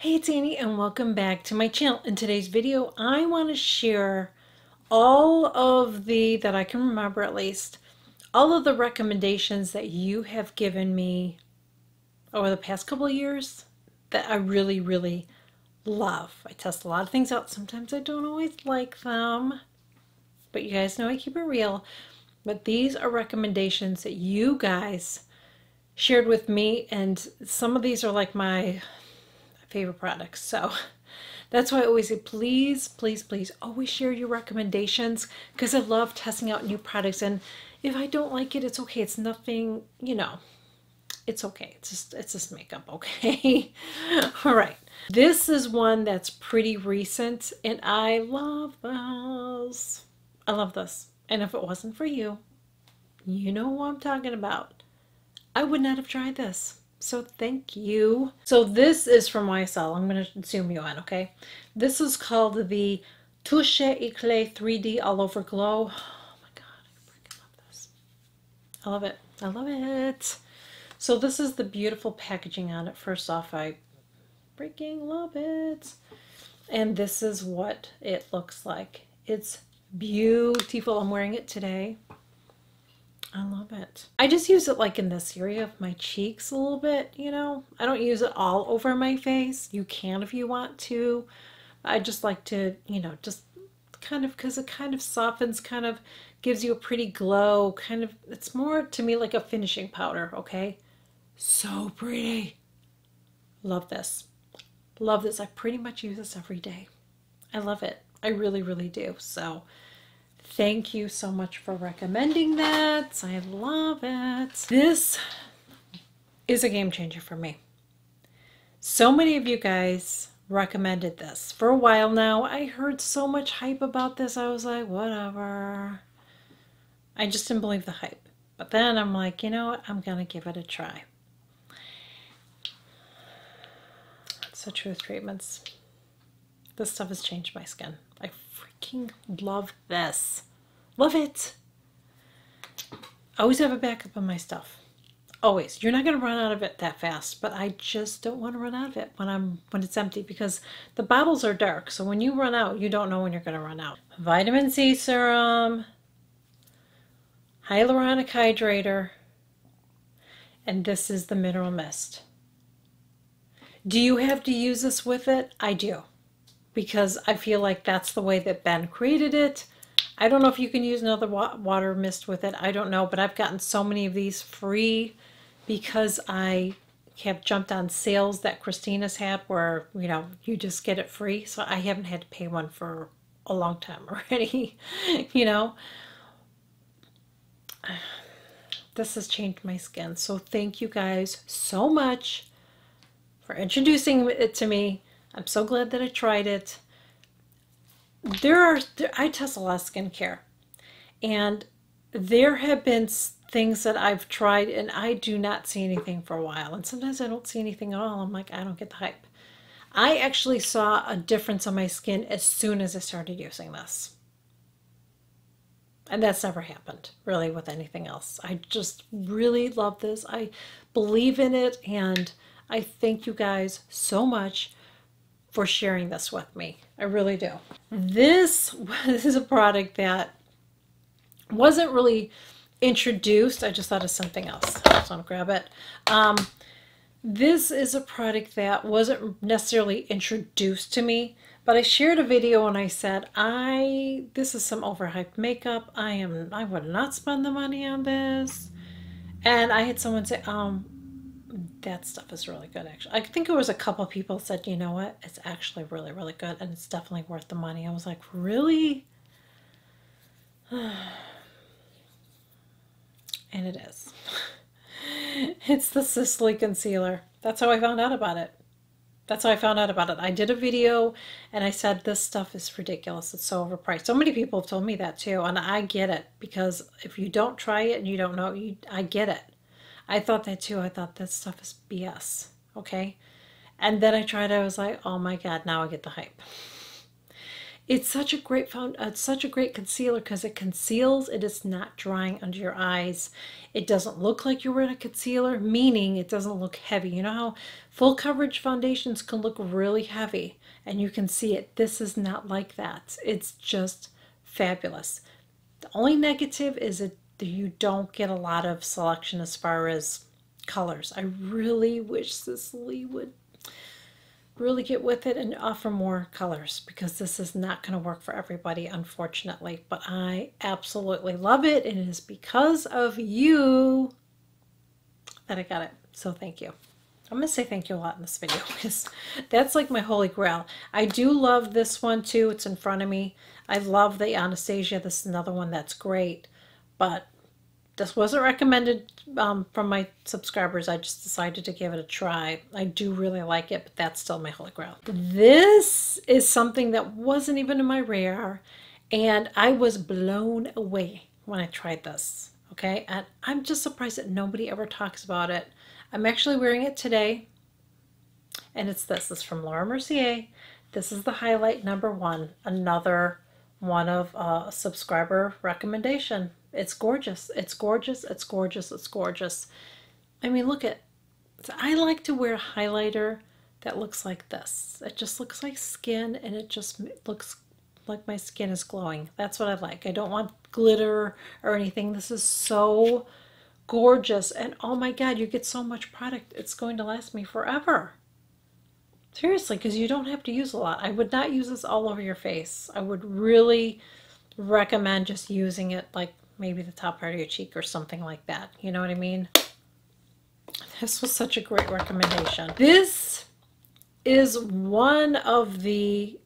Hey, it's Annie and welcome back to my channel. In today's video, I want to share all of the, that I can remember at least, all of the recommendations that you have given me over the past couple of years that I really, really love. I test a lot of things out. Sometimes I don't always like them, but you guys know I keep it real. But these are recommendations that you guys shared with me, and some of these are like my favorite products. So that's why I always say, please, please, please always share your recommendations because I love testing out new products. And if I don't like it, it's okay. It's nothing, you know, it's okay. It's just, it's just makeup, okay? All right. This is one that's pretty recent and I love this. I love this. And if it wasn't for you, you know what I'm talking about. I would not have tried this. So thank you. So this is from YSL. I'm going to zoom you in, okay? This is called the Touche Eclat 3D All Over Glow. Oh my god, I freaking love this. I love it. I love it. So this is the beautiful packaging on it. First off, I freaking love it. And this is what it looks like. It's beautiful. I'm wearing it today. I love it. I just use it like in this area of my cheeks a little bit, you know. I don't use it all over my face. You can if you want to. I just like to, you know, just kind of because it kind of softens, kind of gives you a pretty glow. Kind of, it's more to me like a finishing powder, okay? So pretty. Love this. Love this. I pretty much use this every day. I love it. I really, really do. So, Thank you so much for recommending that. I love it. This is a game changer for me. So many of you guys recommended this. For a while now, I heard so much hype about this. I was like, whatever. I just didn't believe the hype. But then I'm like, you know what? I'm going to give it a try. So truth treatments. This stuff has changed my skin. I freaking love this. Love it. Always have a backup of my stuff. Always. You're not going to run out of it that fast, but I just don't want to run out of it when I'm when it's empty because the bottles are dark. So when you run out, you don't know when you're going to run out. Vitamin C serum, hyaluronic hydrator, and this is the mineral mist. Do you have to use this with it? I do because I feel like that's the way that Ben created it. I don't know if you can use another wa water mist with it. I don't know, but I've gotten so many of these free because I have jumped on sales that Christina's had where, you know, you just get it free. So I haven't had to pay one for a long time already, you know. This has changed my skin. So thank you guys so much for introducing it to me. I'm so glad that I tried it. There are, there, I test a lot of skincare and there have been things that I've tried and I do not see anything for a while. And sometimes I don't see anything at all. I'm like, I don't get the hype. I actually saw a difference on my skin as soon as I started using this. And that's never happened really with anything else. I just really love this. I believe in it and I thank you guys so much for sharing this with me. I really do. This, this is a product that wasn't really introduced. I just thought of something else. So I'll grab it. Um, this is a product that wasn't necessarily introduced to me, but I shared a video and I said, I, this is some overhyped makeup. I am, I would not spend the money on this. And I had someone say, um, that stuff is really good actually. I think it was a couple people said you know what? It's actually really really good and it's definitely worth the money. I was like really? And it is. It's the Sisley concealer. That's how i found out about it. That's how i found out about it. I did a video and i said this stuff is ridiculous. It's so overpriced. So many people have told me that too and i get it because if you don't try it and you don't know you i get it I thought that too. I thought that stuff is BS. Okay. And then I tried, I was like, oh my God, now I get the hype. It's such a great found, uh, such a great concealer because it conceals. It is not drying under your eyes. It doesn't look like you're wearing a concealer, meaning it doesn't look heavy. You know how full coverage foundations can look really heavy, and you can see it. This is not like that. It's just fabulous. The only negative is that you don't get a lot of selection as far as colors. I really wish Sisley would really get with it and offer more colors because this is not going to work for everybody, unfortunately. But I absolutely love it, and it is because of you that I got it. So thank you. I'm going to say thank you a lot in this video because that's like my holy grail. I do love this one too. It's in front of me. I love the Anastasia. This is another one that's great. But this wasn't recommended um, from my subscribers. I just decided to give it a try. I do really like it, but that's still my holy grail. This is something that wasn't even in my radar, and I was blown away when I tried this. Okay, and I'm just surprised that nobody ever talks about it. I'm actually wearing it today, and it's this. This is from Laura Mercier. This is the highlight number one, another one of a uh, subscriber recommendation. It's gorgeous. It's gorgeous. It's gorgeous. It's gorgeous. I mean, look at, I like to wear a highlighter that looks like this. It just looks like skin and it just looks like my skin is glowing. That's what I like. I don't want glitter or anything. This is so gorgeous. And oh my God, you get so much product. It's going to last me forever. Seriously, because you don't have to use a lot. I would not use this all over your face. I would really recommend just using it like maybe the top part of your cheek or something like that. You know what I mean? This was such a great recommendation. This is one of the,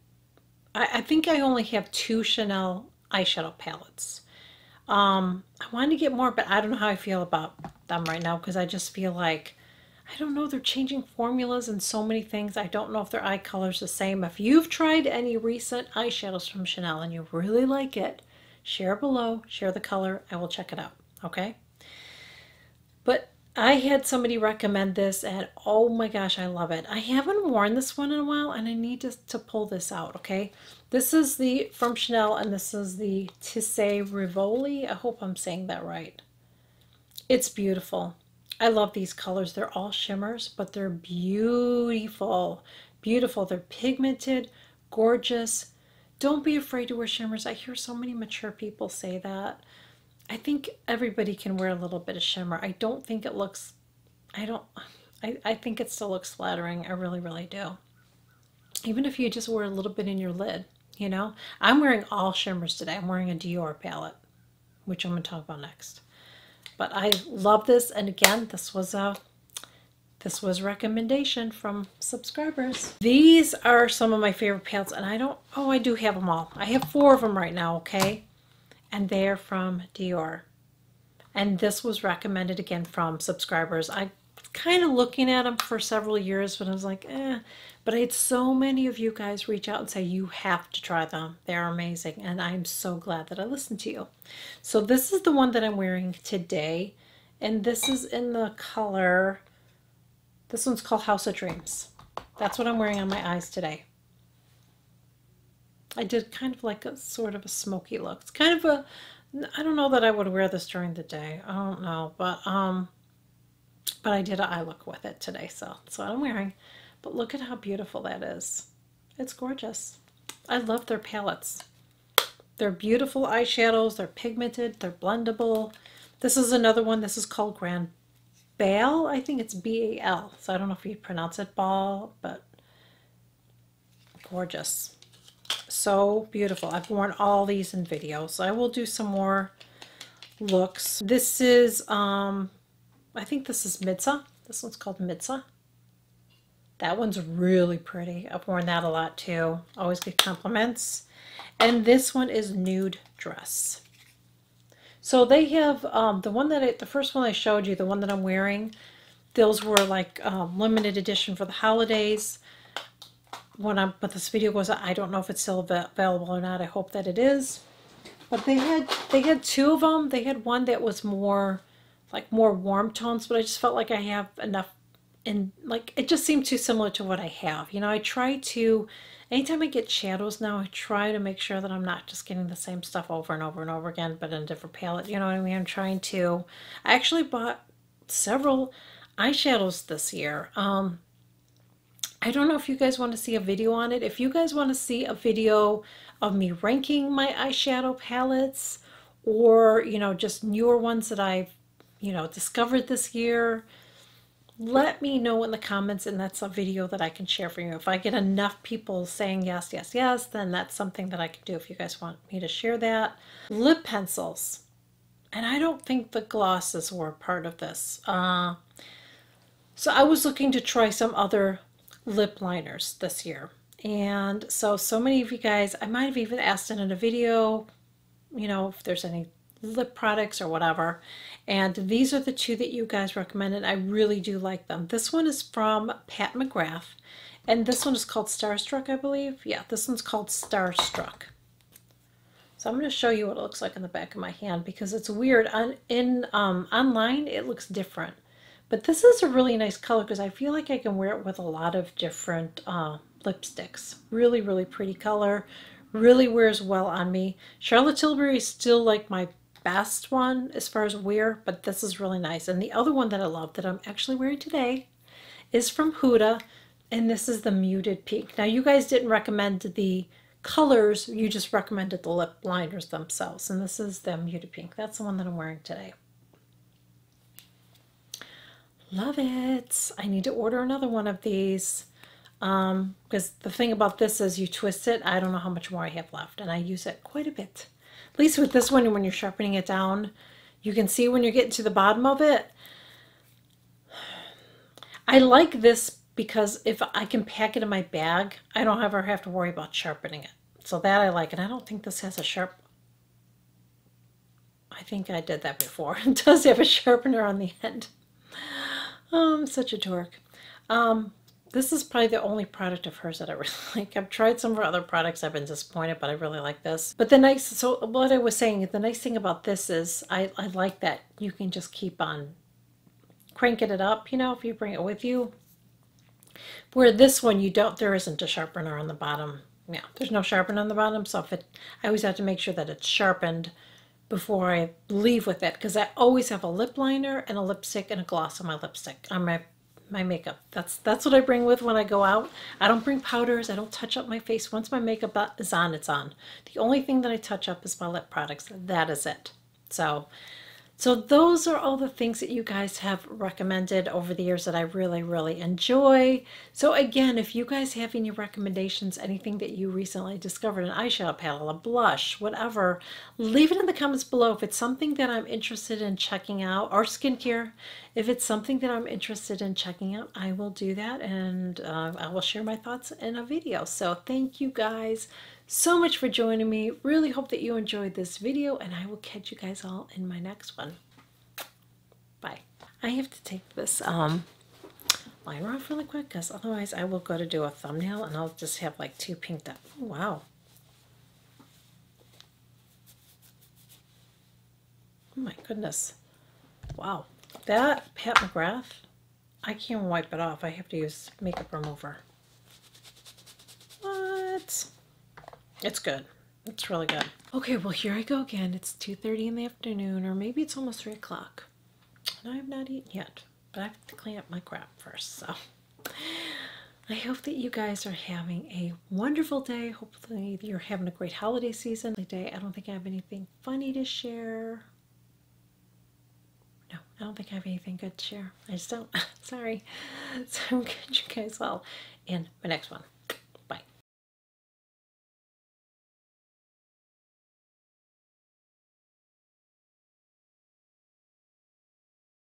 I, I think I only have two Chanel eyeshadow palettes. Um, I wanted to get more, but I don't know how I feel about them right now because I just feel like, I don't know, they're changing formulas and so many things. I don't know if their eye color's the same. If you've tried any recent eyeshadows from Chanel and you really like it, share below, share the color, I will check it out, okay? But I had somebody recommend this and oh my gosh, I love it. I haven't worn this one in a while and I need to, to pull this out, okay? This is the from Chanel and this is the Tissé Rivoli. I hope I'm saying that right. It's beautiful. I love these colors. They're all shimmers, but they're beautiful. Beautiful. They're pigmented, gorgeous, don't be afraid to wear shimmers. I hear so many mature people say that. I think everybody can wear a little bit of shimmer. I don't think it looks, I don't, I, I think it still looks flattering. I really, really do. Even if you just wear a little bit in your lid, you know. I'm wearing all shimmers today. I'm wearing a Dior palette, which I'm going to talk about next. But I love this. And again, this was a this was recommendation from subscribers. These are some of my favorite palettes, and I don't, oh, I do have them all. I have four of them right now, okay? And they're from Dior. And this was recommended again from subscribers. I kind of looking at them for several years, but I was like, eh. But I had so many of you guys reach out and say, you have to try them. They're amazing. And I'm so glad that I listened to you. So this is the one that I'm wearing today. And this is in the color this one's called House of Dreams. That's what I'm wearing on my eyes today. I did kind of like a sort of a smoky look. It's kind of a, I don't know that I would wear this during the day. I don't know, but um, but I did an eye look with it today, so that's what I'm wearing. But look at how beautiful that is. It's gorgeous. I love their palettes. They're beautiful eyeshadows. They're pigmented. They're blendable. This is another one. This is called Grand Bal. I think it's B-A-L. So I don't know if you pronounce it ball, but gorgeous. So beautiful. I've worn all these in videos. I will do some more looks. This is, um, I think this is Mitzah. This one's called Mitzah. That one's really pretty. I've worn that a lot too. Always get compliments. And this one is Nude Dress. So they have um, the one that I, the first one I showed you, the one that I'm wearing. Those were like um, limited edition for the holidays. When I'm, but this video goes, I don't know if it's still available or not. I hope that it is. But they had they had two of them. They had one that was more like more warm tones, but I just felt like I have enough and like it just seemed too similar to what I have. You know, I try to anytime I get shadows now, I try to make sure that I'm not just getting the same stuff over and over and over again, but in a different palette. You know what I mean? I'm trying to. I actually bought several eyeshadows this year. Um, I don't know if you guys want to see a video on it. If you guys want to see a video of me ranking my eyeshadow palettes or, you know, just newer ones that I've, you know, discovered this year, let me know in the comments and that's a video that I can share for you. If I get enough people saying yes, yes, yes, then that's something that I can do if you guys want me to share that. Lip pencils. And I don't think the glosses were part of this. Uh, so I was looking to try some other lip liners this year. And so, so many of you guys, I might have even asked in a video, you know, if there's any lip products or whatever. And these are the two that you guys recommended. I really do like them. This one is from Pat McGrath. And this one is called Starstruck, I believe. Yeah, this one's called Starstruck. So I'm going to show you what it looks like in the back of my hand because it's weird. On, in um, Online, it looks different. But this is a really nice color because I feel like I can wear it with a lot of different uh, lipsticks. Really, really pretty color. Really wears well on me. Charlotte Tilbury is still like my best one as far as wear, but this is really nice. And the other one that I love that I'm actually wearing today is from Huda, and this is the Muted Pink. Now, you guys didn't recommend the colors, you just recommended the lip liners themselves, and this is the Muted Pink. That's the one that I'm wearing today. Love it. I need to order another one of these. Um, because the thing about this is you twist it, I don't know how much more I have left, and I use it quite a bit. At least with this one, when you're sharpening it down, you can see when you're getting to the bottom of it. I like this because if I can pack it in my bag, I don't ever have to worry about sharpening it. So that I like, and I don't think this has a sharp, I think I did that before. It does have a sharpener on the end. Oh, I'm such a dork. Um, this is probably the only product of hers that I really like. I've tried some of her other products. I've been disappointed, but I really like this. But the nice, so what I was saying, the nice thing about this is I, I like that you can just keep on cranking it up, you know, if you bring it with you. Where this one, you don't, there isn't a sharpener on the bottom. Yeah, there's no sharpener on the bottom. So if it, I always have to make sure that it's sharpened before I leave with it because I always have a lip liner and a lipstick and a gloss on my lipstick on my my makeup. That's that's what I bring with when I go out. I don't bring powders. I don't touch up my face. Once my makeup is on, it's on. The only thing that I touch up is my lip products. That is it. So so those are all the things that you guys have recommended over the years that I really, really enjoy. So again, if you guys have any recommendations, anything that you recently discovered, an eyeshadow palette, a blush, whatever, leave it in the comments below. If it's something that I'm interested in checking out, or skincare, if it's something that I'm interested in checking out, I will do that and uh, I will share my thoughts in a video. So thank you guys so much for joining me. Really hope that you enjoyed this video and I will catch you guys all in my next one. Bye. I have to take this um, liner off really quick because otherwise I will go to do a thumbnail and I'll just have like two pinked up. Oh, wow. Oh my goodness. Wow. That Pat McGrath, I can't wipe it off. I have to use makeup remover. What? It's good. It's really good. Okay, well here I go again. It's 2.30 in the afternoon, or maybe it's almost 3 o'clock. And I have not eaten yet, but I have to clean up my crap first, so... I hope that you guys are having a wonderful day. Hopefully you're having a great holiday season. Today, I don't think I have anything funny to share. No, I don't think I have anything good to share. I just don't. Sorry. So I'm catch you guys all in my next one.